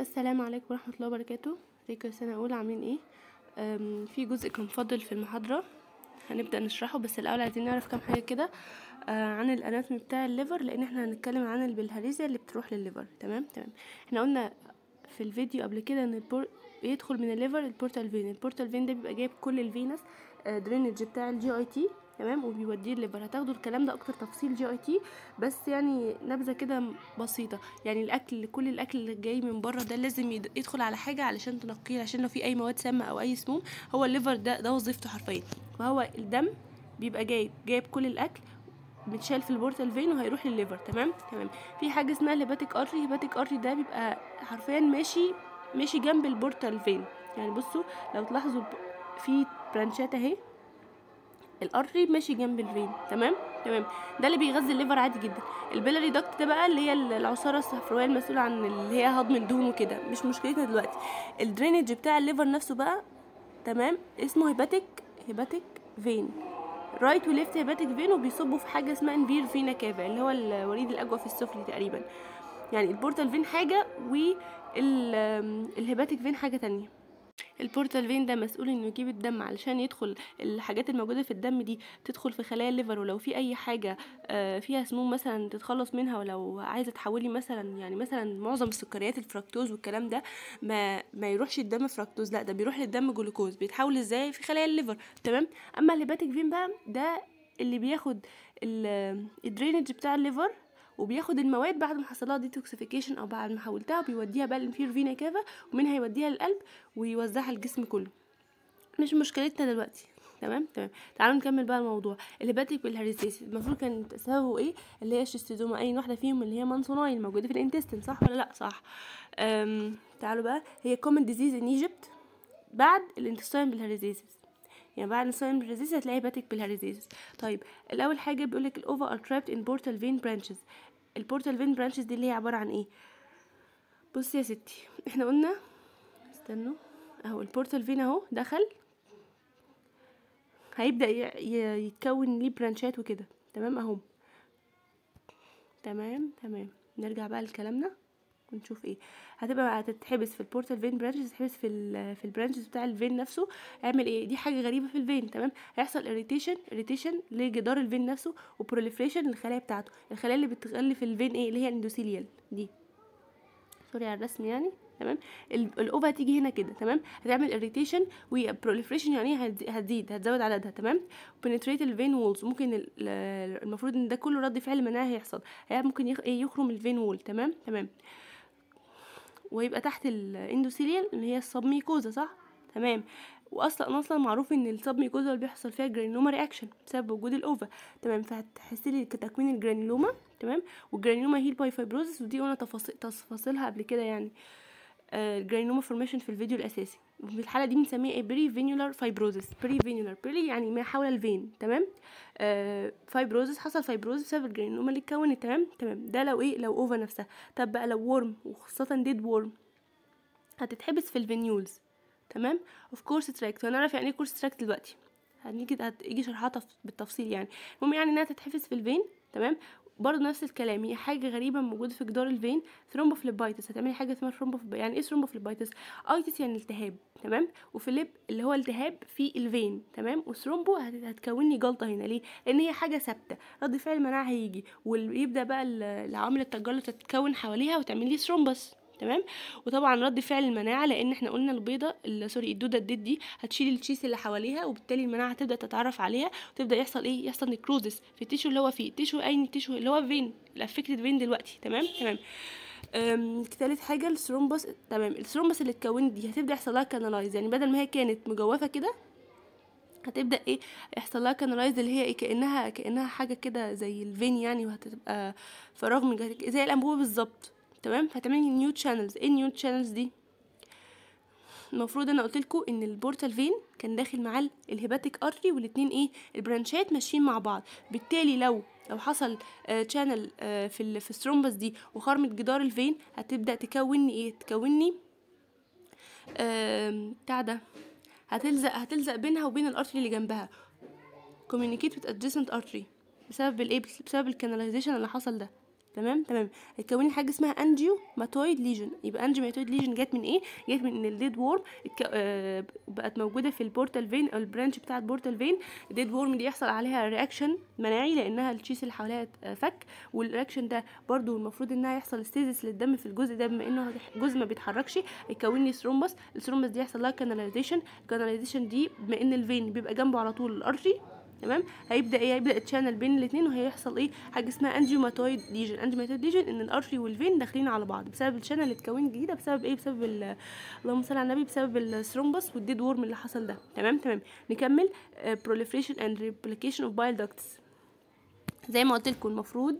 السلام عليكم ورحمة الله وبركاته. ازيكم يا سنة أولى عاملين إيه؟ في جزء كان فاضل في المحاضرة. هنبدأ نشرحه بس الأول عايزين نعرف كام حاجة كده آه، عن ال anatomy بتاع ال liver لأن إحنا هنتكلم عن البلهارسيا اللي بتروح لل liver. تمام؟ تمام. إحنا قلنا في الفيديو قبل كده إن البور... بيدخل من ال liver ال portal vein. ال portal vein ده بيبقى جايب كل ال venous drainage بتاع ال GIT تمام وبيوديه ال liver هتاخدوا الكلام ده أكتر تفصيل GIT بس يعني نبذة كده بسيطة. يعني الأكل كل الأكل اللي جاي من بره ده لازم يد- يدخل على حاجة علشان تنقيه عشان لو في أي مواد سامة أو أي سموم هو ال liver ده ده وظيفته حرفيا. فهو الدم بيبقى جايب جايب كل الأكل متشال في ال portal vein وهيروح لل liver. تمام؟ تمام. في حاجة اسمها ال hepatic artery. ال hepatic artery ده بيبقى حرفيا ماشي ماشي جنب ال portal vein. يعني بصوا لو تلاحظوا في branch ات أهي. ال artery ماشي جنب ال vein تمام؟ تمام. ده اللي بيغذي ال liver عادي جدا. ال biliary duct ده بقى اللي هي العصارة الصفراوية المسؤولة عن اللي هي هضم الدهون وكده. مش مشكلتنا دلوقتي. ال drainage بتاع ال liver نفسه بقى تمام؟ اسمه hepatic hepatic vein right و left hepatic vein وبيصبوا في حاجة اسمها inferior vena cava اللي هو الوريد الاجوف السفلي تقريبا. يعني ال portal vein حاجة وال hepatic vein حاجة تانية. ال portal vein ده مسؤول إنه يجيب الدم علشان يدخل الحاجات الموجودة في الدم دي تدخل في خلايا ال liver ولو في أي حاجة آه، فيها سموم مثلا تتخلص منها ولو عايزة تحولي مثلا يعني مثلا معظم السكريات الفركتوز والكلام ده ما ما يروحش الدم فركتوز لا ده بيروح للدم جلوكوز بيتحول إزاي؟ في خلايا ال liver. تمام؟ أما ال hepatic vein بقى؟ ده اللي بياخد ال- ال drainage بتاع ال liver وبياخد المواد بعد ما حصلها detoxification أو بعد ما حولتها بيوديها بقى ال inferior vena cava ومنها يوديها للقلب ويوزعها الجسم كله. مش مشكلتنا دلوقتي. تمام؟ تمام. تعالوا نكمل بقى الموضوع. ال hepatic bilharziasis المفروض كان سببه إيه؟ اللي هي ال Schistosoma. أي واحدة فيهم اللي هي mansoni الموجوده في ال intestine صح ولا لأ؟ صح. أم... تعالوا بقى. هي common disease in Egypt بعد ال intestinal bilharziasis يعني بعد ال intestinal bilharziasis هتلاقي hepatic bilharziasis طيب الأول حاجة بيقول لك are trapped in portal vein branches. ال portal vein branches دي اللي هي عبارة عن إيه؟ بصي يا ستي إحنا قلنا استنوا أهو ال portal vein أهو دخل هيبدأ يتكون ليه branch ات وكده. تمام؟ أهو. تمام تمام. نرجع بقى لكلامنا. ونشوف إيه. هتبقى هتتحبس في ال portal vein branches تتحبس في ال في ال branches بتاع ال vein نفسه. هيعمل إيه؟ دي حاجة غريبة في ال vein تمام؟ هيحصل irritation irritation لجدار ال vein نفسه و proliferation للخلايا بتاعته. الخلايا اللي بتغلف ال vein إيه؟ اللي هي ال endothelial دي. sorry على الرسم يعني تمام؟ ال- ال ova هتيجي هنا كده تمام؟ هتعمل irritation و proliferation يعني؟ هتزي- هتزيد هتزود عددها تمام؟ penetrate ال vein walls ممكن ال- ال- المفروض إن ده كله رد فعل مناعي هيحصل. هي ممكن. إيه؟ يخرم ال vein wall تمام؟ تمام. ويبقى تحت ال endothelial اللي هي ال submucosa صح؟ تمام. واصلا أصلا معروف إن ال submucosa اللي بيحصل فيها granuloma reaction بسبب وجود ال ova تمام. فهتحسي لي تكوين ال granuloma تمام؟ وال granuloma heal by fibrosis ودي قلنا تفاصيل تفاصيلها قبل كده يعني. ال granuloma formation في الفيديو الأساسي. وفي الحالة دي بنسميها إيه؟ perivenular fibrosis perivenular peri يعني ما حول ال vein تمام؟ آه حصل fibrosis بسبب ال granuloma اللي اتكونت تمام؟ تمام. ده لو إيه؟ لو ova نفسها. طب بقى لو worm وخاصة dead worm هتتحبس في ال venules تمام؟ of coarse tract وهنعرف يعني إيه coarse tract دلوقتي. هنيجي هتيجي شرحها تف- بالتفصيل يعني. المهم يعني إنها تتحبس في ال vein تمام؟ برضه نفس الكلام هي حاجة غريبة موجوده في جدار ال vein thrombophlebitis هتعملي حاجة اسمها thromboph يعني إيه thrombophlebitis itis يعني التهاب تمام؟ و phleb اللي هو التهاب في ال vein تمام؟ و thrombo هت- هتكون لي جلطة هنا ليه؟ لأن هي حاجة ثابتة رد فعل مناعه هيجي ويبدا بقى ال- العوامل التجلط تتكون حواليها وتعمل لي thrombus تمام؟ وطبعا رد فعل المناعة لأن إحنا قلنا البيضة ال- sorry الدودة ال dead دي هتشيل ال tissues اللي حواليها وبالتالي المناعة هتبدا تتعرف عليها وتبدأ يحصل إيه؟ يحصل necrosis في ال tissue اللي هو فيه ال tissue أي tissue اللي هو فين ال affected vein دلوقتي تمام؟ تمام. تالت حاجة ال thrombus تمام. ال thrombus اللي اتكونت دي هتبدأ يحصل لها canalize يعني بدل ما هي كانت مجوفة كده هتبدأ إيه؟ يحصل لها canalize اللي هي إيه؟ كأنها كأنها حاجة كده زي ال vein يعني وهتبقى فراغ من جهتك زي الأنبوبة بالظبط. تمام؟ هتعملي new channels إيه ال new channels دي؟ المفروض أنا قلت لكم ان ال portal vein كان داخل معاه ال hepatic artery والاتنين إيه؟ ال branch ات ماشيين مع بعض. بالتالي لو لو حصل channel في ال في ال thrombus دي وخرمت جدار ال vein هتبدأ تكوني إيه؟ تكوني بتاع ده هتلزق هتلزق بينها وبين ال artery اللي جنبها. communicate with adjacent artery. بسبب الايه؟ بسبب ال canalization اللي حصل ده. تمام؟ تمام. هتكون لي حاجة اسمها angiomatoid lesion يبقى angiomatoid lesion جت من إيه؟ جت من ان ال dead worm آه بقت موجودة في ال portal vein أو ال branch بتاع ال portal vein ال dead worm دي يحصل عليها reaction مناعي لأنها ال tissues اللي حواليها فك. وال reaction ده برضو المفروض إنها يحصل stasis للدم في الجزء ده بما إنه جزء ما بيتحركش. يكون لي thrombus ال thrombus دي يحصل لها canalization ال canalization دي بما إن ال vein بيبقى جنبه على طول ال artery تمام؟ هيبدأ إيه؟ هيبدأ channel بين الاثنين وهيحصل إيه؟ حاجة اسمها angiomatoid lesion angiomatoid lesion إن ال artery وال vein داخلين على بعض. بسبب ال channel اللي اتكونت جديدة بسبب إيه؟ بسبب اللهم صل على النبي بسبب ال thrombus وال dead worm اللي حصل ده. تمام؟ تمام. نكمل. proliferation and replication of bile ducts. زي ما قلت لكم المفروض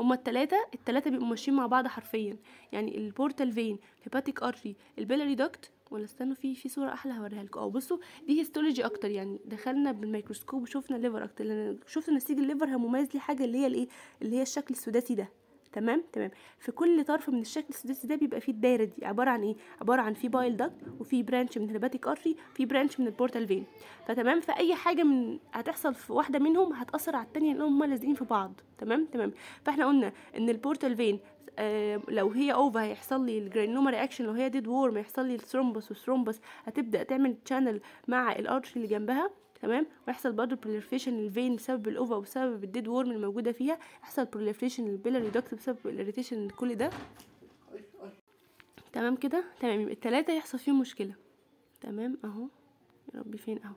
هما التلاتة التلاتة بيبقوا ماشيين مع بعض حرفيا. يعني ال portal vein ال hepatic artery ال biliary duct ولا استنوا في في صورة أحلى هوريها لكم. آه بصوا دي histology أكتر يعني. دخلنا بالميكروسكوب وشفنا ال liver أكتر لأن شفت نسيج ال liver مميز ليه حاجة اللي هي الإيه؟ اللي هي الشكل السداسي ده. تمام؟ تمام. في كل طرف من الشكل السداسي ده بيبقى فيه الدايرة دي. عبارة عن إيه؟ عبارة عن في bile duct وفي branch من ال hepatic artery في branch من ال portal vein فتمام؟ فأي حاجة من هتحصل في واحدة منهم هتأثر على التانية لأنهم هما لازقين في بعض. تمام؟ تمام. فإحنا قلنا إن ال portal vein لو هي ova هيحصل لي ال granuloma reaction لو هي dead worm هيحصل لي ال thrombus وال thrombus هتبدأ تعمل channel مع ال artery اللي جنبها تمام؟ ويحصل برضه proliferation لل vein بسبب ال ova وبسبب ال dead worm الموجوده فيها يحصل proliferation لل biliary duct بسبب ال irritation كل ده. تمام كده؟ تمام يبقى التلاتة يحصل فيهم مشكلة. تمام أهو. يا ربي فين أهو.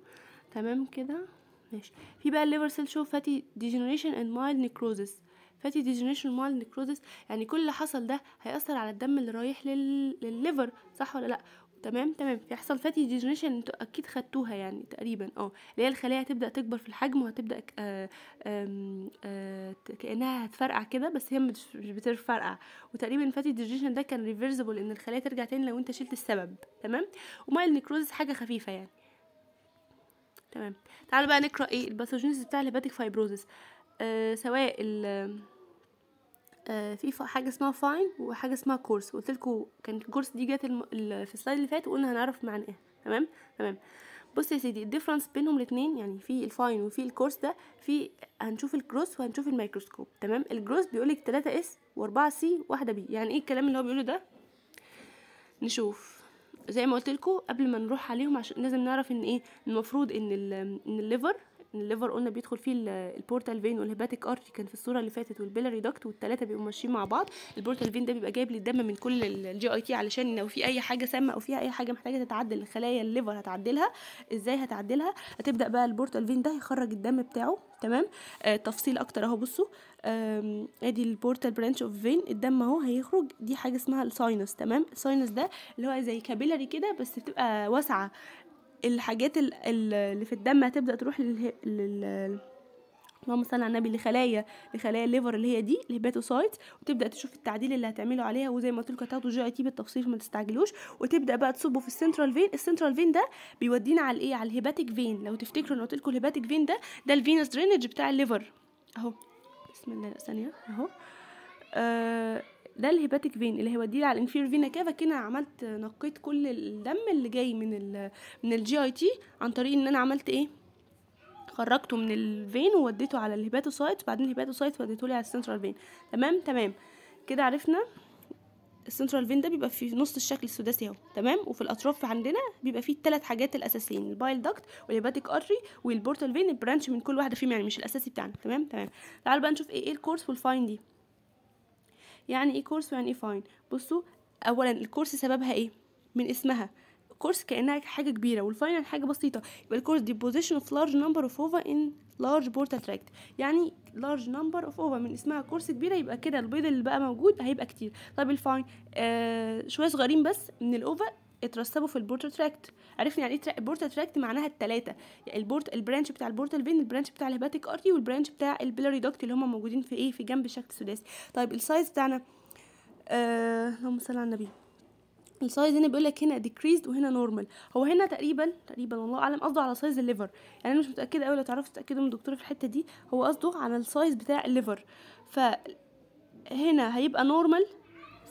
تمام كده؟ ماشي. في بقى ال liver cell show fatty degeneration and mild necrosis fatty degeneration mild necrosis يعني كل اللي حصل ده هيأثر على الدم اللي رايح لل... لل liver صح ولا لأ؟ تمام تمام. يحصل fatty degeneration أنتوا أكيد خدتوها يعني تقريبا آه. اللي هي الخلايا هتبدأ تكبر في الحجم وهتبدأ آه آه كأنها هتفرقع كده بس هي مش بتفرقع. وتقريبا fatty degeneration ده كان reversible إن الخلايا ترجع تاني لو أنت شلت السبب. تمام؟ و mild necrosis حاجة خفيفة يعني. تمام. تعالوا بقى نقرأ إيه؟ ال pathogenesis بتاع ال hepatic fibrosis سواء ال آه في حاجة اسمها fine وحاجة اسمها coarse قلت لكم كان ال coarse دي جت. في ال slide اللي فات وقلنا هنعرف معنى إيه تمام؟ تمام. بص يا سيدي ال difference بينهم الاثنين يعني في ال fine وفي ال coarse ده في هنشوف ال gross وهنشوف الميكروسكوب تمام؟ ال gross بيقول لك 3 S و4 C واحدة B يعني إيه الكلام اللي هو بيقوله ده؟ نشوف. زي ما قلت لكم قبل ما نروح عليهم عشان لازم نعرف إن إيه؟ المفروض إن إن ال liver ال liver قلنا بيدخل فيه ال portal vein وال hepatic artery كان في الصورة اللي فاتت وال biliary duct والثلاثه بيبقوا ماشيين مع بعض. ال portal vein ده بيبقى جايب لي الدم من كل ال GIT علشان لو في أي حاجة سامة أو فيها أي حاجة محتاجة تتعدل الخلايا ال liver هتعدلها. إزاي هتعدلها؟ هتبدأ بقى ال portal vein ده يخرج الدم بتاعه تمام؟ آه تفصيل أكتر أهو بصوا. أدي ال portal branch of vein الدم أهو هيخرج. دي حاجة اسمها ال sinus تمام؟ ال sinus ده اللي هو زي capillary كده بس بتبقى واسعة. الحاجات اللي في الدم هتبدأ تروح لل, لل... اللهم صل على النبي لخلايا لخلايا ال liver اللي هي دي ال hepatocyte وتبدأ تشوف التعديل اللي هتعمله عليها وزي ما قلت لكم هتاخدوا GIT بالتفصيل ما تستعجلوش. وتبدأ بقى تصبه في ال central vein ال central vein ده بيودينا على الإيه؟ على ال hepatic vein لو تفتكروا أنا قلت لكم ال hepatic vein ده ده ال venous drainage بتاع ال liver. أهو. بسم الله ثانية. أهو. آه ده ال hepatic vein؟ اللي هيوديه على ال inferior vena cava كده عملت نقيت كل الدم اللي جاي من ال من ال GIT عن طريق إن أنا عملت إيه؟ خرجته من ال vein ووديته على ال hepatocyte. وبعدين ال hepatocyte وديته لي على ال central vein تمام؟ تمام. كده عرفنا ال central vein ده بيبقى في نص الشكل السداسي أهو. تمام؟ وفي الأطراف عندنا بيبقى فيه الثلاث حاجات الأساسيين. البايل داكت والهيباتيك ارتري والبورتال فين البرانش من كل واحدة فيهم يعني مش الأساسي بتاعنا. تمام؟ تمام. تعالوا بقى نشوف إيه إيه ال coarse وال fine دي. يعني إيه coarse ويعني إيه fine بصوا اولا ال coarse سببها إيه؟ من اسمها. coarse كأنها حاجة كبيرة وال fine حاجة بسيطة. يبقى ال coarse deposition of large number of ova in large portal tract يعني large number of ova من اسمها coarse كبيرة يبقى كده البيض اللي بقى موجود هيبقى كتير. طب ال fine آه شوية صغيرين بس من ال ova اترسبوا في ال portal tract. عرفنا يعني إيه ال portal tract معناها الثلاثه يعني ال port ال branch بتاع ال portal vein؟ ال branch بتاع ال hepatic artery وال branch بتاع ال biliary duct اللي هم موجودين في إيه؟ في جنب الشكل السداسي. طيب ال size بتاعنا آه اللهم صل على النبي. ال size هنا بيقول لك هنا decreased وهنا normal هو هنا تقريبا تقريبا والله أعلم قصده على size ال liver يعني أنا مش متأكدة قوي لو تعرفوا تتأكدوا من الدكتور في الحتة دي هو قصده على ال size بتاع ال liver فهنا هيبقى normal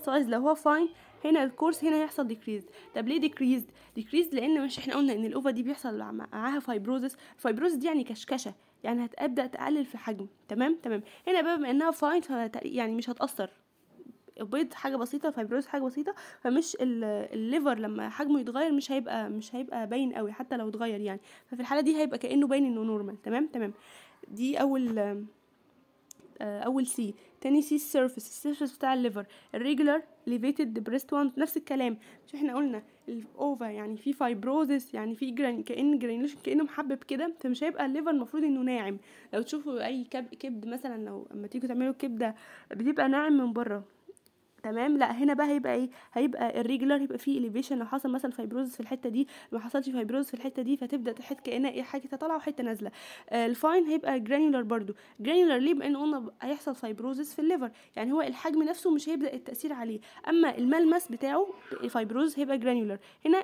size لو هو fine هنا ال coarse هنا هيحصل decrease طب ليه decrease decrease لأن مش إحنا قلنا إن ال ova دي بيحصل معاها fibrosis fibrosis دي يعني كشكشة يعني هتبدأ تقلل في الحجم. تمام؟ تمام. هنا بقى بما إنها fine يعني مش هتأثر. بيض حاجة بسيطة fibrosis حاجة بسيطة فمش ال- ال liver لما حجمه يتغير مش هيبقى مش هيبقى باين قوي حتى لو اتغير يعني. ففي الحالة دي هيبقى كأنه باين إنه normal تمام؟ تمام. دي اول آه، أول S تاني S ال surface ال surface بتاع ال liver irregular elevated depressed one نفس الكلام. مش إحنا قلنا ال ova يعني في fibrosis يعني في gran كأن granulation كأنه محبب كده فمش هيبقى ال liver المفروض إنه ناعم. لو تشوفوا أي كب كبد مثلا لو أما تيجوا تعملوا كبدة بتبقى ناعم من بره. تمام؟ لأ هنا بقى هيبقى إيه؟ هيبقى irregular يبقى فيه elevation لو حصل مثلا fibrosis في الحتة دي ما حصلش fibrosis في الحتة دي فتبدأ تحس كانها إيه؟ حاجة طالعه وحتة نازلة. آه ال fine هيبقى granular برضو. granular ليه؟ بان قلنا هيحصل fibrosis في ال liver. يعني هو الحجم نفسه مش هيبدأ التأثير عليه. أما الملمس بتاعه ال fibrosis هيبقى granular هنا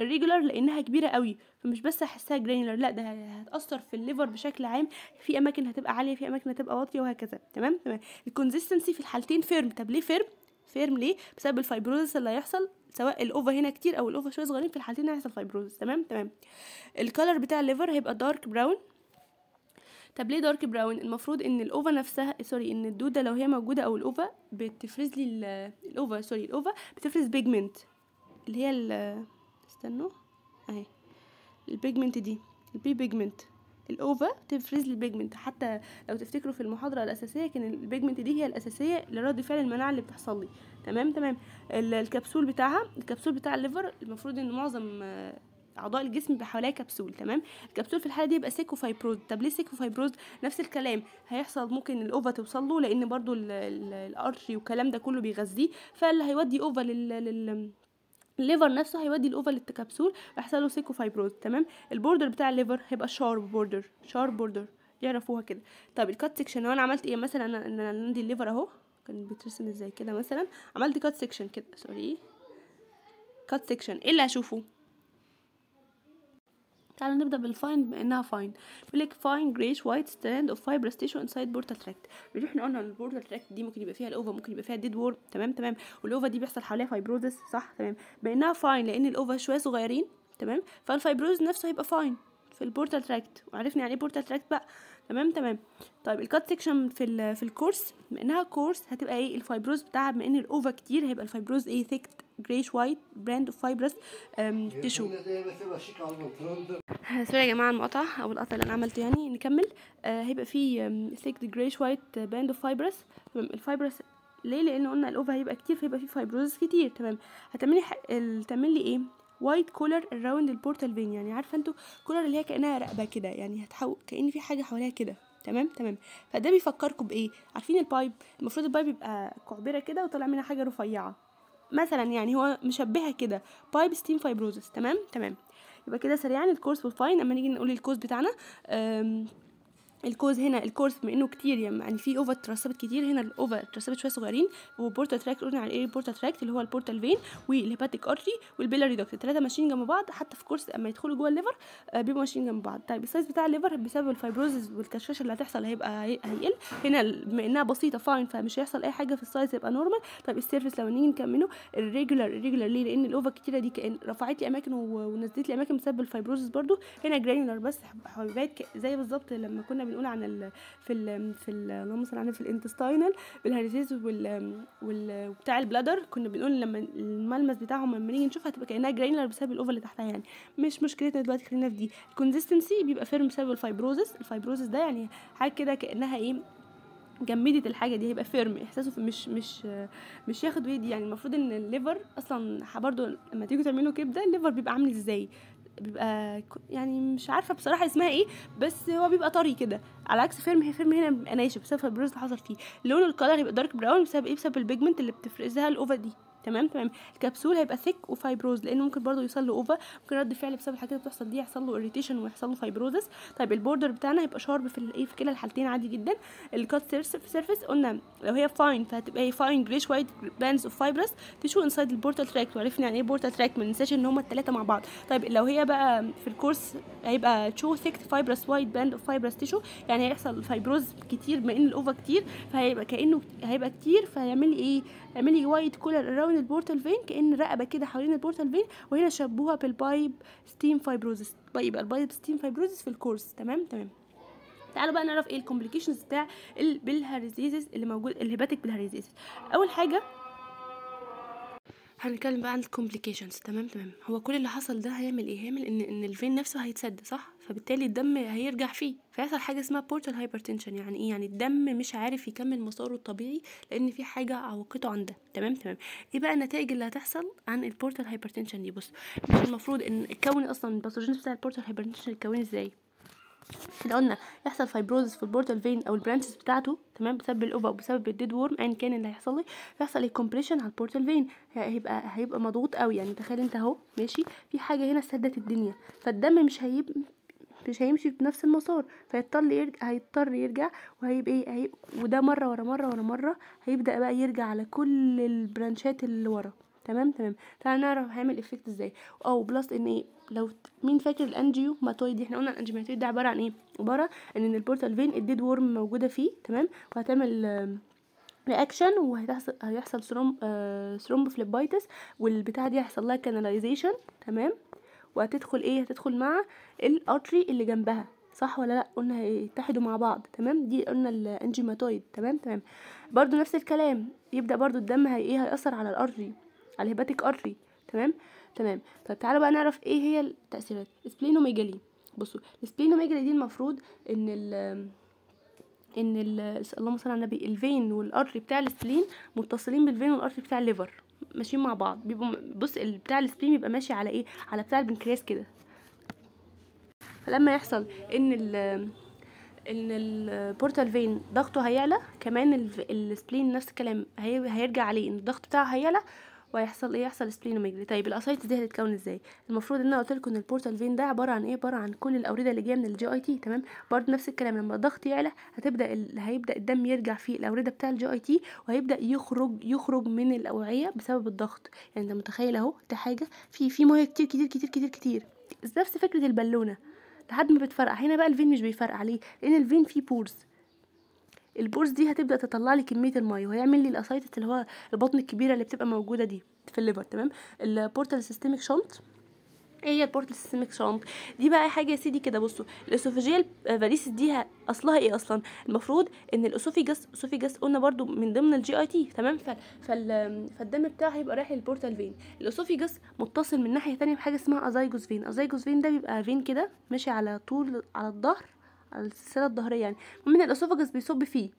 irregular لأنها كبيرة قوي فمش بس هحسها granular لأ ده هتأثر في ال liver بشكل عام. في أماكن هتبقى عالية في أماكن هتبقى واطية وهكذا. تمام؟ تمام. ال consistency في الحالتين firm طب ليه firm firm ليه بسبب ال fibrosis اللي هيحصل سواء ال ova هنا كتير أو ال ova شوية صغيرين في الحالتين هيحصل fibrosis تمام؟ تمام. ال color بتاع ال liver هيبقى dark brown طب ليه dark brown المفروض إن ال ova نفسها sorry إن الدودة لو هي موجودة أو ال ova بتفرز لي ال- ال ova sorry ال ova بتفرز pigment اللي هي ال استنوا أهي. ال pigment دي البي بيجمنت الاوفا تفرز لي البيجمنت حتى لو تفتكروا في المحاضرة الأساسية كان البيجمنت دي هي الأساسية لرد فعل المناعة اللي بتحصل لي. تمام؟ تمام. ال- الكبسول بتاعها الكبسول بتاع ال liver المفروض إن معظم آه، أعضاء الجسم بيبقى حواليها كبسول. تمام؟ الكبسول في الحالة دي يبقى thick و fibrosed طب ليه thick و fibrosed نفس الكلام. هيحصل ممكن ال ova توصل له لأن برضو ال- ال- ال artery والكلام ده كله بيغذيه فاللي هيودي ova لل, لل ال liver نفسه هيودي ال ova لل capsule ويحصل له thick و fibrosed تمام؟ ال border بتاع ال liver هيبقى sharp border sharp border يعرفوها كده. طب ال cut section لو أنا عملت إيه؟ مثلا أنا أنا عندي ال liver أهو كان بيترسم إزاي كده مثلا؟ عملت cut section كده sorry cut section إيه اللي هشوفه؟ تعالوا نبدأ بال fine بما إنها fine بيقول لك fine greyish white band of fibrous tissue inside portal tract بيقول إحنا قلنا إن ال portal tract دي ممكن يبقى فيها ال ova ممكن يبقى فيها dead worm تمام تمام. وال ova دي بيحصل حواليها fibrosis صح؟ تمام. بانها fine لأن ال ova شوية صغيرين تمام؟ فال fibrosis نفسه هيبقى fine في ال portal tract وعرفنا يعني إيه portal tract بقى. تمام تمام. طيب ال cut section في ال في ال coarse بما إنها coarse هتبقى إيه؟ ال fibrosis بتاعها بما إن ال ova كتير هيبقى ال fibrosis إيه؟ thick greyish white band of fibrous tissue sorry يا جماعة المقطع أو القطع اللي أنا عملته يعني نكمل. آه هيبقى فيه thick greyish white band of fibrous تمام ال fibrous ليه؟ لأن قلنا ال ova هيبقى كتير فيبقى فيه fibrosis كتير. تمام هتعملي ح... ال- تعمل لي إيه؟ white collar around ال portal vein يعني عارفة أنتوا collar اللي هي كأنها رقبه كده يعني هتحول كأن في حاجة حواليها كده. تمام تمام. فده بيفكركم بإيه؟ عارفين ال pipe المفروض ال pipe يبقى كعبره كده وطالع منها حاجة رفيعة. مثلا يعني هو مشبهها كده. pipe stem fibrosis تمام؟ تمام. يبقى كده سريعا ال coarse وال fine أما نيجي نقول ال coarse بتاعنا ال coarse هنا ال coarse بما إنه كتير يعني في ova اترسبت كتير هنا ال ova اترسبت شوية صغيرين و portal tract قلنا على إيه ال portal tract اللي هو ال portal vein وال hepatic artery وال biliary duct الثلاثه ماشيين جنب بعض حتى في كورس اما يدخلوا جوه ال liver آه، بيبقوا ماشيين جنب بعض. طيب ال size بتاع ال liver بسبب ال fibrosis والكشاشه اللي هتحصل هيبقى هي- هيقل. هنا بما إنها بسيطة fine فمش هيحصل أي حاجة في ال size هيبقى normal طيب ال surface لو نيجي نكمله irregular irregular ليه؟ لأن ال ova الكتيره دي كأن رفعت لي أماكن ونزلت لي أماكن بسبب ال fibrosis برضو. هنا granular بس حبيبات زي بالظبط لما كنا بنقول عن ال في ال في ال- اللهم صل على في ال intestinal bilharziasis وال وال بتاع ال bladder كنا بنقول لما الملمس بتاعهم لما نيجي نشوفها هتبقى كأنها granular بسبب ال ova اللي تحتها يعني. مش مشكلتنا دلوقتي خلينا في دي. ال consistency بيبقى firm بسبب ال fibrosis. ال fibrosis ده يعني حاجة كده كأنها إيه جمدت الحاجة دي هيبقى firm إحساسه في- مش مش مش ياخد ويدي يعني المفروض إن ال liver أصلا برضو لما تيجوا تعملوا كبده ال liver بيبقى عامل إزاي؟ بيبقى يعني مش عارفة بصراحة اسمها إيه بس هو بيبقى طري كده. على عكس firm هي firm هنا بيبقى ناشف بسبب ال fibrosis اللي حصل فيه. لون ال color هيبقى dark brown بسبب إيه؟ بسبب ال pigment اللي بتفرزها ال ova دي. تمام تمام. الكبسول هيبقى thick و fibrosed لأنه ممكن برضه يوصل له ova ممكن رد فعل بسبب الحاجات اللي بتحصل دي يحصل له irritation ويحصل له fibrosis طيب ال border بتاعنا هيبقى sharp في الايه في كلا الحالتين عادي جدا. ال cut surface قلنا لو هي fine فهتبقى هي fine greyish white bands of fibrous tissue inside ال portal tract وعرفنا يعني إيه portal tract ما ننساش إن هما الثلاثه مع بعض. طيب لو هي بقى في ال coarse هيبقى تشو thick fibrous white band of fibrous tissue يعني هيحصل fibrosis كتير بما إن ال ova كتير فهيبقى كأنه هيبقى كتير فهيعمل إيه؟ هيعمل لي white collar around ال portal vein كأن رقبة كده حوالين ال portal vein وهنا شبوها بال pipe stem fibrosis يبقى ال pipe stem fibrosis في ال coarse. تمام؟ تمام. تعالوا بقى نعرف إيه ال complications بتاع ال bilharziasis اللي موجود ال hepatic bilharziasis أول حاجة هنتكلم بقى عن ال complications تمام؟ تمام. هو كل اللي حصل ده هيعمل إيه؟ هيعمل ان إن ال vein نفسه هيتسد صح؟ فبالتالي الدم هيرجع فيه. فيحصل حاجة اسمها portal hypertension يعني إيه؟ يعني الدم مش عارف يكمل مساره الطبيعي لأن في حاجة عوقته عن ده. تمام؟ تمام. إيه بقى النتائج اللي هتحصل عن ال portal hypertension دي؟ بص مش المفروض إن الكون أصلا ال pathogenesis بتاع ال portal hypertension يتكون إزاي؟ إحنا قلنا يحصل fibrosis في ال portal vein أو ال branches بتاعته تمام؟ بسبب ال ova وبسبب ال dead worm ايا كان اللي هيحصل لي. يحصل ال compression على ال portal vein هيبقى هيبقى مضغوط قوي يعني تخيل أنت أهو ماشي؟ في حاجة هنا سدت الدنيا. فالدم مش هيب مش هيمشي بنفس المسار فيضطر يرجع هيضطر يرجع وهيبقى إيه. وده مرة ورا مرة ورا مرة هيبدأ بقى يرجع على كل البرانشات اللي ورا. تمام؟ تمام. تعالى نعرف هيعمل effect إزاي. أو plus إن إيه لو مين فاكر ال angiomatoid إحنا قلنا ال angiomatoid ده عبارة عن إيه؟ عبارة إن ال portal vein ال dead worm موجودة فيه. تمام؟ وهتعمل reaction وهيحصل هيحصل throm- آه thrombophlebitis والبتاعة دي هيحصل لها canalization تمام؟ وهتدخل إيه؟ هتدخل مع ال artery اللي جنبها صح ولا لأ؟ قلنا هيتحدوا مع بعض تمام؟ دي قلنا ال angiomatoid تمام؟ تمام. برضو نفس الكلام يبدأ برضو الدم هي إيه؟ هيأثر على ال artery على ال hepatic artery تمام؟ تمام. طب تعالوا بقى نعرف إيه هي التأثيرات. splenomegaly بصوا ال splenomegaly دي المفروض إن ال إن ال اللهم صل على النبي الفين والارتري بتاع السبلين متصلين بالفين والارتري بتاع الليفر ماشيين مع بعض. بيبقوا بص بتاع السبلين بيبقى ماشي على إيه؟ على بتاع البنكرياس كده. فلما يحصل إن ال إن ال portal vein ضغطه هيعلى كمان ال spleen نفس الكلام هيرجع عليه إن الضغط بتاعه هيعلى وهيحصل إيه؟ يحصل splenomegaly طيب ال ascites دي هتتكون إزاي؟ المفروض إن أنا قلت لكم إن ال portal vein ده عبارة عن إيه؟ عبارة عن كل الأوردة اللي جاية من ال GIT تمام؟ برضه نفس الكلام لما الضغط يعلى هتبدأ ال... هيبدأ الدم يرجع في الأوردة بتاع ال GIT وهيبدأ يخرج يخرج من الأوعية بسبب الضغط. يعني أنت متخيل أهو ده حاجة في في ميه كتير كتير كتير كتير كتير. نفس فكرة البالونة. لحد ما بتفرقع. هنا بقى ال vein مش بيفرقع. ليه؟ لأن ال vein فيه pores ال pores دي هتبدأ تطلع لي كمية المية وهيعمل لي ال ascites اللي هو البطن الكبيرة اللي بتبقى موجودة دي في ال liver تمام؟ ال portal systemic shunt إيه هي ال portal systemic shunt؟ دي بقى حاجة يا سيدي كده بصوا ال esophageal varices دي أصلها إيه أصلا؟ المفروض إن ال esophagus esophagus قلنا برضو من ضمن ال GIT تمام؟ ف... فال... فالدم بتاعه هيبقى رايح لل portal vein ال esophagus متصل من ناحية تانية بحاجة اسمها azygos vein azygos vein ده بيبقى vein كده ماشي على طول على الظهر السلسله الظهرية يعني. من ال esophagus بيصب فيه.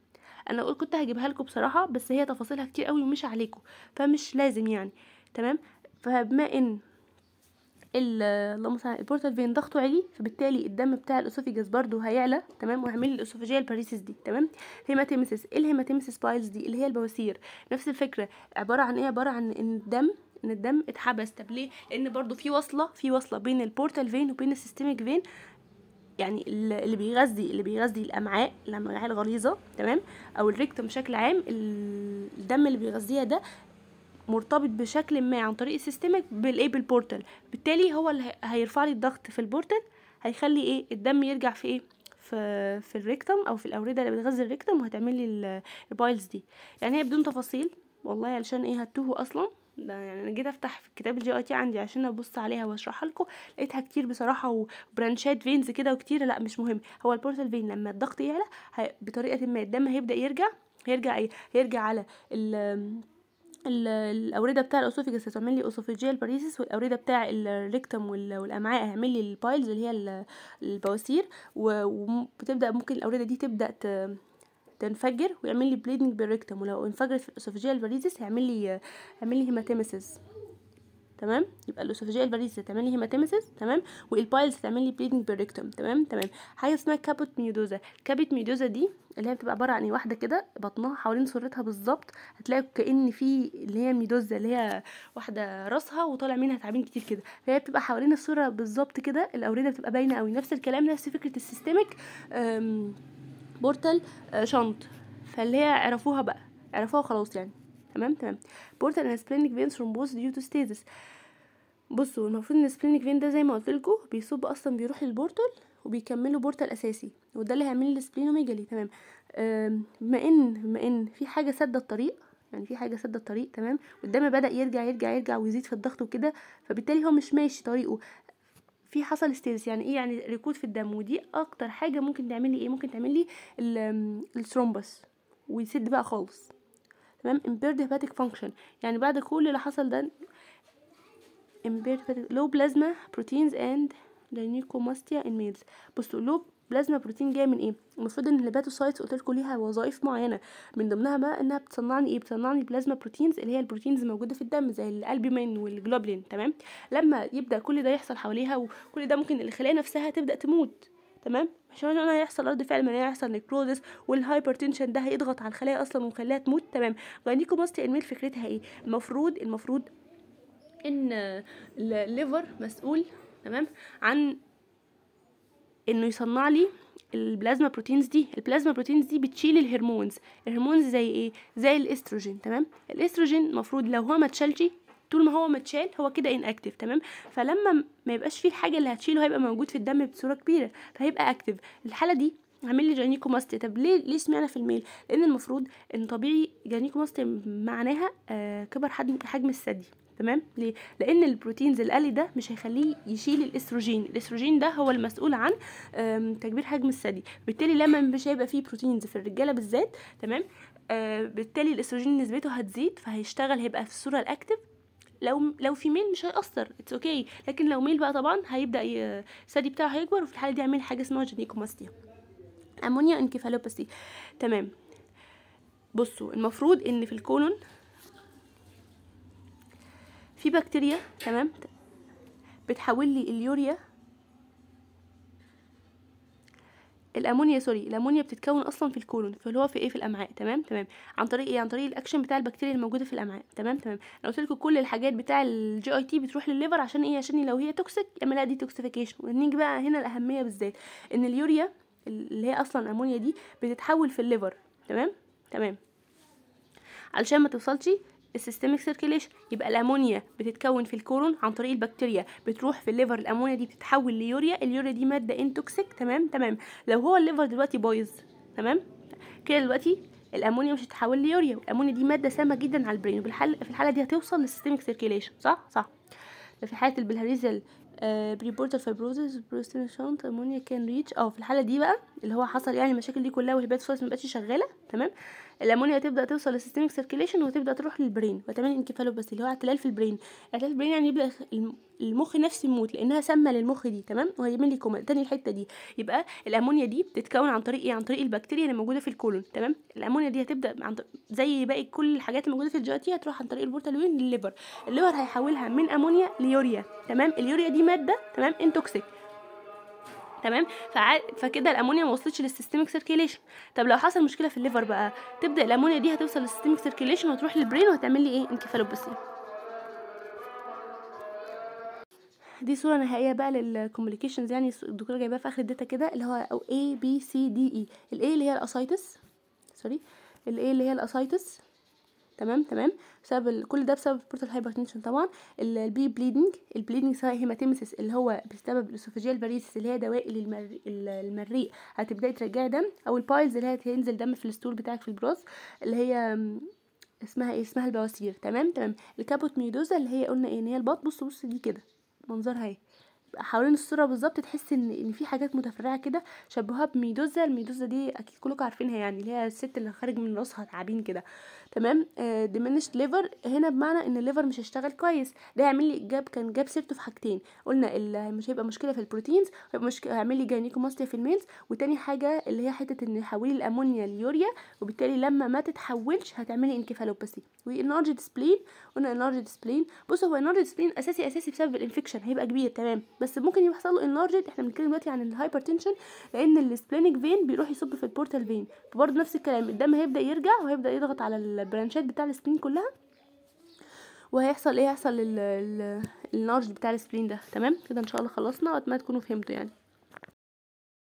أنا كنت هجيبها لكم بصراحة بس هي تفاصيلها كتير قوي ومش عليكم فمش لازم يعني. تمام؟ فبما إن اللهم صل ال portal vein ضغطه عالي فبالتالي الدم بتاع ال esophagus برضو هيعلى تمام؟ وهيعمل لي ال esophageal varices دي تمام؟ hematemesis إيه ال hematemesis piles دي؟ اللي هي البواسير. نفس الفكرة. عبارة عن إيه؟ عبارة عن إن الدم إن الدم اتحبس. طب ليه؟ لأن برضو في وصلة في وصلة بين ال portal vein وبين ال systemic vein. يعني اللي بيغذي اللي بيغذي الأمعاء الامعاء الغليظه تمام؟ أو ال rectum بشكل عام الدم اللي بيغذيها ده مرتبط بشكل ما عن طريق ال systemic بالايه بال portal بالتالي هو اللي هيرفع لي الضغط في ال portal هيخلي إيه؟ الدم يرجع في إيه؟ في في ال rectum أو في الأوردة اللي بتغذي ال rectum وهتعمل لي ال piles دي. يعني هي بدون تفاصيل والله علشان إيه؟ هتوه أصلا. ده يعني أنا جيت أفتح في كتاب ال GIT عندي عشان أبص عليها وأشرحها لكم لقيتها كتير بصراحة و branchات veins كده وكتير لأ مش مهم. هو ال portal vein لما الضغط يعلى بطريقة ما الدم هيبدأ يرجع هيرجع إيه؟ هيرجع على ال الأوردة بتاع ال esophagus هتعمل لي esophageal varices والأوردة بتاع ال rectum والأمعاء هيعمل لي ال piles اللي هي البواسير وبتبدا ممكن الأوردة دي تبدأ تنفجر ويعمل لي bleeding per rectum ولو انفجرت في ال esophageal varices هيعمل لي هيعمل لي hematemesis تمام؟ يبقى ال esophageal varices هتعمل لي hematemesis تمام؟ وال piles هتعمل لي bleeding per rectum تمام؟ تمام. حاجة اسمها caput medusae caput medusae دي اللي هي بتبقى عبارة عن واحدة كده بطنها حوالين سرتها بالظبط هتلاقي كأن في اللي هي الميدوزا اللي هي واحدة راسها وطالع منها تعابين كتير كده. فهي بتبقى حوالين السرة بالظبط كده الاورده بتبقى باينة قوي نفس الكلام نفس فكرة ال systemic portal shunt. فاللي هي عرفوها بقى. عرفوها خلاص يعني. تمام؟ تمام. portal and splenic vein thrombosis due to stasis. بصوا المفروض إن ال splenic vein ده زي ما قلت لكم بيصب أصلا بيروح لل portal وبيكملوا portal أساسي. وده اللي هيعمل لي splenomegaly تمام. بما إن بما إن في حاجة سد الطريق يعني في حاجة سد الطريق تمام؟ والدم بدأ يرجع يرجع يرجع ويزيد في الضغط وكده فبالتالي هو مش ماشي طريقه. في حصل stasis يعني إيه؟ يعني ركود في الدم. ودي أكتر حاجة ممكن تعمل لي إيه؟ ممكن تعمل لي ال thrombus ويسد بقى خالص. تمام؟ impaired hepatic function. يعني بعد كل اللي حصل ده impaired hepatic low plasma proteins and gynecomastia in males. بصوا low plasma protein جاي من إيه؟ المفروض إن ال hepatocytes قلت لكم ليها وظائف معينة. من ضمنها بقى إنها بتصنع لي إيه؟ بتصنع لي plasma proteins اللي هي ال proteins الموجودة في الدم زي ال albumin وال globulin تمام؟ لما يبدأ كل ده يحصل حواليها وكل ده ممكن الخلايا نفسها تبدأ تموت تمام؟ عشان أنا هيحصل رد فعل مناعي هيحصل necrosis وال hypertension ده هيضغط على الخلايا أصلا ويخليها تموت تمام؟ gynecomastia ال male فكرتها إيه؟ المفروض المفروض إن ال liver مسؤول تمام؟ عن إنه يصنع لي البلازما بروتينز دي. البلازما بروتينز دي بتشيل الهرمونز. الهرمونز زي إيه؟ زي الإستروجين تمام؟ الإستروجين المفروض لو هو ما اتشالش طول ما هو متشال هو كده inactive تمام؟ فلما ما يبقاش فيه الحاجة اللي هتشيله هيبقى موجود في الدم بصورة كبيرة فهيبقى active الحالة دي عامل لي gynecomastia طب ليه ليه سمعنا في ال male؟ لأن المفروض إن طبيعي gynecomastia معناها آه كبر حجم حجم الثدي. تمام؟ ليه؟ لأن ال proteins القليل ده مش هيخليه يشيل الإستروجين. الإستروجين ده هو المسؤول عن تكبير حجم الثدي. بالتالي لما مش هيبقى فيه proteins في الرجالة بالذات تمام؟ آه بالتالي الإستروجين نسبته هتزيد فهيشتغل هيبقى في الصورة ال active لو لو في female مش هيأثر it's okay okay. لكن لو male بقى طبعا هيبدأ الثدي بتاعه هيكبر وفي الحالة دي يعمل حاجة اسمها gynecomastia. ammonia encephalopathy تمام. بصوا المفروض إن في ال colon في بكتيريا تمام؟ بتحول لي اليوريا. الأمونيا sorry الأمونيا بتتكون أصلا في ال colon فاللي هو في إيه؟ في الأمعاء تمام؟ تمام. عن طريق إيه؟ عن طريق الأكشن بتاع البكتيريا الموجوده في الأمعاء تمام؟ تمام. أنا قلت لكم كل الحاجات بتاع ال GIT بتروح لل liver عشان إيه؟ عشان لو هي toxic يعملها detoxification ونيجي بقى هنا الأهمية بالذات إن اليوريا اللي هي أصلا الأمونيا دي بتتحول في ال liver تمام؟ تمام. علشان ما توصلش ال systemic circulation يبقى الأمونيا بتتكون في ال colon عن طريق البكتيريا. بتروح في ال liver الأمونيا دي بتتحول ليوريا. اليوريا دي مادة non-toxic تمام؟ تمام. لو هو ال liver دلوقتي بايظ تمام؟ كده دلوقتي الأمونيا مش هتتحول ليوريا. الأمونيا دي مادة سامة جدا على ال brain. وبالحل في الحالة دي هتوصل لل systemic circulation صح؟ صح. في حالة ال bilharzial periportal fibrosis بروستين shunt ammonia can reach آه في الحالة دي بقى اللي هو حصل يعني المشاكل دي كلها وال hepatocytes ما بقتش شغالة. تمام؟ الامونيا هتبدا توصل لل systemic circulation وتبدأ تروح لل brain وتعمل encephalopathy اللي هو اعتلال في ال brain اعتلال ال brain يعني يبدأ المخ نفسه يموت لأنها سامة للمخ دي تمام؟ وهيعمل لي كوما تاني الحتة دي يبقى الأمونيا دي بتتكون عن طريق إيه؟ عن طريق البكتيريا اللي موجودة في ال colon تمام؟ الأمونيا دي هتبدأ عن زي باقي كل الحاجات الموجوده في ال GIT هتروح عن طريق ال portal vein؟ لل liver ال liver هيحولها من أمونيا ليوريا تمام؟ اليوريا دي مادة تمام؟ non-toxic تمام؟ فع... فكده الأمونيا ما وصلتش لل systemic circulation طب لو حصل مشكلة في ال liver بقى تبدأ الأمونيا دي هتوصل لل systemic circulation وتروح لل brain وهتعمل لي إيه؟ encephalopathy دي صورة نهائية بقى لل complications يعني الدكتورة جايباها في آخر ال data كده اللي هو أو A B C D E. الاي اللي هي الاسايتس سوري الاي اللي هي الاسايتس تمام تمام. بسبب كل ده بسبب portal hypertension طبعا. ال B bleeding ال bleeding سواء hematemesis اللي هو بسبب ال esophageal varices اللي هي دوالي المريء المريء هتبدأي ترجعي دم أو ال piles اللي هي هينزل دم في ال stool بتاعك في البراز اللي هي اسمها إيه؟ اسمها البواسير. تمام تمام. ال caput medusae اللي هي قلنا إيه؟ إن هي البط بص بص دي كده. منظرها اهي حوالين الصورة بالظبط تحس إن إن في حاجات متفرعة كده شبهها بميدوزا. الميدوزا دي أكيد كلكم عارفينها يعني اللي هي الست اللي خارج من راسها تعابين كده. تمام؟ آه liver هنا بمعنى إن ال liver مش هيشتغل كويس. ده هيعمل لي جاب كان جاب سيرته في حاجتين. قلنا مش هيبقى مشكلة في ال proteins هيبقى مشكله هيعمل لي gynecomastia في ال males. وتاني حاجة اللي هي حتة إن يحول الأمونيا ليوريا. وبالتالي لما ما تتحولش هتعمل لي encephalopathy. و enlarged spleen قلنا enlarged spleen بص هو enlarged spleen أساسي أساسي بسبب ال infection هيبقى كبير تمام. بس ممكن يحصل له enlarged إحنا بنتكلم دلوقتي عن ال hypertension لأن ال splenic vein بيروح يصب في ال portal vein فبرضه نفس الكلام الدم هيبدأ يرجع وهيبدأ يضغط على ال branch ات بتاع ال spleen كلها وهيحصل إيه؟ هيحصل enlarge بتاع ال spleen ده. تمام؟ كده إن شاء الله خلصنا وأتمنى تكونوا فهمتوا يعني.